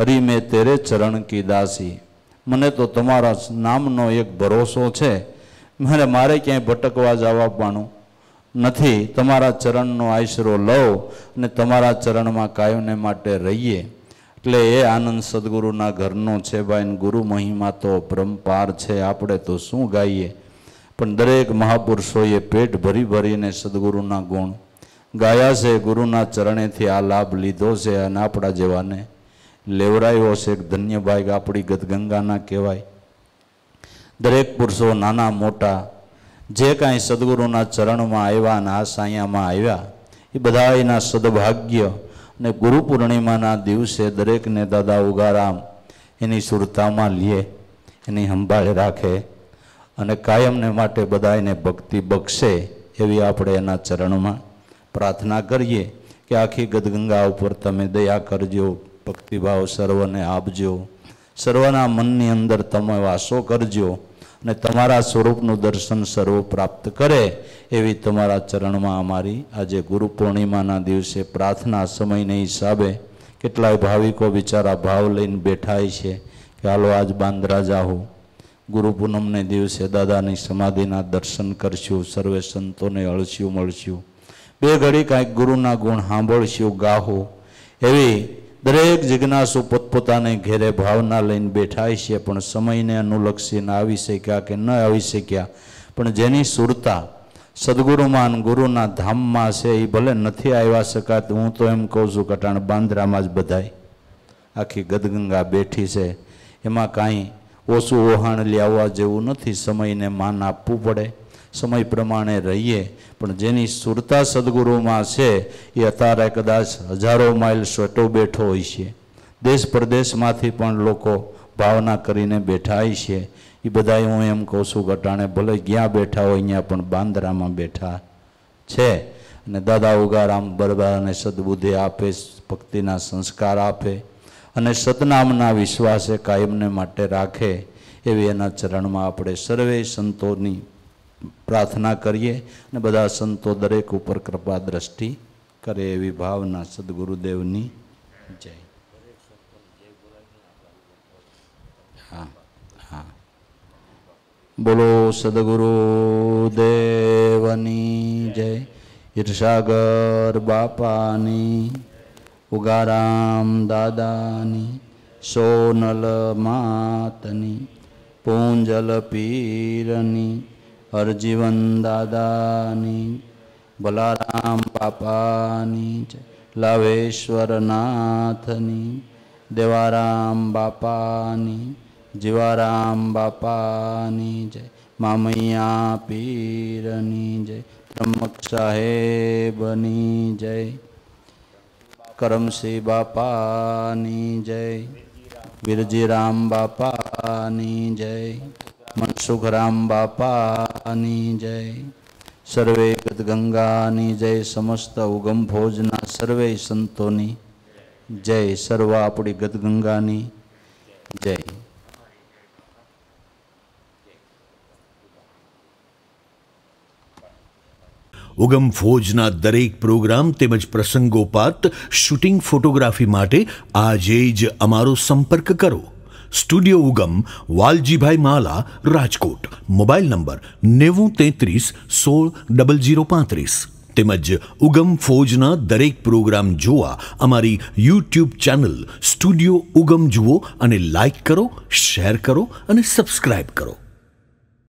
હરી મેં તેરે ચરણ કી દાસી. મને તો તમારા નામનો એક ભરોસો છે. મને મારે ક્યાંય ભટકવા જવા પાનું નથી. તમારા ચરણનો આશરો લઉં અને તમારા ચરણમાં કાયમને માટે રહીએ. એટલે એ આનંદ સદગુરુના ઘરનો છે ભાઈ ગુરુ મહિમા તો પરંપાર છે. આપણે તો શું ગાઈએ? પણ દરેક મહાપુરુષોએ પેટ ભરી ભરીને સદગુરુના ગુણ ગાયા છે. ગુરુના ચરણેથી આ લાભ લીધો છે અને આપણા જેવાને લેવરાયો છે ધન્ય ભાગ આપણી ગદગંગાના કહેવાય. દરેક પુરુષો નાના મોટા જે કાંઈ સદગુરુના ચરણમાં આવ્યા અને આ સાયામાં આવ્યા, એ બધા એના સદભાગ્ય અને ગુરુ પૂર્ણિમાના દિવસે દરેકને દાદા ઉગારામ એની સુરતામાં લે, એની સંભાળ રાખે અને કાયમને માટે બધા એને ભક્તિ બક્ષે એવી આપણે એના ચરણમાં પ્રાર્થના કરીએ કે આખી ગદગંગા ઉપર તમે દયા કરજો. ભક્તિભાવ સર્વને આપજો. સર્વના મનની અંદર તમે વાસો કરજો અને તમારા સ્વરૂપનું દર્શન સર્વ પ્રાપ્ત કરે એવી તમારા ચરણમાં અમારી આજે ગુરુ પૂર્ણિમાના દિવસે પ્રાર્થના સમયને હિસાબે કેટલાય ભાવિકો બિચારા ભાવ લઈને બેઠા છે કે હાલો, આજ બાંદ્રા જાઓ ગુરુ પૂનમને દિવસે દાદાની સમાધિના દર્શન કરશું, સર્વે સંતોને અળસ્યું મળશું બે ઘડી કાંઈક ગુરુના ગુણ સાંભળશું ગાહો. એવી દરેક જિજ્ઞાસુ પોતપોતાને ઘેરે ભાવના લઈને બેઠા છે, પણ સમયને અનુલક્ષીને આવી શક્યા કે ન આવી શક્યા. પણ જેની સુરતા સદગુરુમાન ગુરુના ધામમાં છે, એ ભલે નથી આવ્યા શકાત, હું તો એમ કહું છું કટાણ બાંદ્રામાં જ બધાય આખી ગદગંગા બેઠી છે. એમાં કાંઈ ઓછું ઓહાણ લાવવા જેવું નથી, સમયને માન આપવું પડે. સમય પ્રમાણે રહીએ. પણ જેની સુરતા સદગુરુમાં છે, એ અત્યારે કદાચ હજારો માઇલ સ્વેટો બેઠો હોય છે. દેશ પ્રદેશમાંથી પણ લોકો ભાવના કરીને બેઠા હોય છે. એ બધાએ હું એમ કહું છું, ગટાણે ભલે જ્યાં બેઠા હોય અહીંયા પણ બાંદ્રામાં બેઠા છે. અને દાદા ઉગારામ બરબાને સદબુદ્ધિ આપે, ભક્તિના સંસ્કાર આપે અને સતનામના વિશ્વાસે કાયમને માટે રાખે, એવી એના ચરણમાં આપણે સર્વે સંતોની પ્રાર્થના કરીએ અને બધા સંતો દરેક ઉપર કૃપા દ્રષ્ટિ કરે એવી ભાવના સદગુરુદેવની. જય. હા હા. બોલો સદગુરુદેવની જય. ઈર્ષાગર બાપાની, ઉગારામ દાદાની, સોનલ માતની, પૂંજલ પીરની હરજીવન દાદાની ભલારામ બાપાની જય લાવેશ્વરનાથની દેવારામ બાપાની જીવારામ બાપાની જય મામૈયા પીરની જય બ્રહ્મક સાહેબની જય કરમસિંહ બાપાની જય વિરજીરામ બાપાની જય મનસુખરામ બાપાની જય. સર્વે ગંગાની જય, સમસ્ત ઉગમ ભોજના સર્વે સંતોની જય. સર્વ આપણી ગદગંગાની જય. ઉગમ ફોજના દરેક પ્રોગ્રામ તેમજ પ્રસંગોપાત, શૂટિંગ ફોટોગ્રાફી માટે આજે જ અમારો સંપર્ક કરો. Studio Ugam, Valjibhai Mala, Rajkot. Mobile number નેવું તેત્રીસ સોળ ડબલ જીરો પાંત્રીસ. તેમજ ઉગમ ફોજના દરેક પ્રોગ્રામ જોવા અમારી યુટ્યુબ ચેનલ સ્ટુડિયો ઉગમ જુઓ અને લાઈક કરો, શેર કરો અને સબસ્ક્રાઇબ કરો.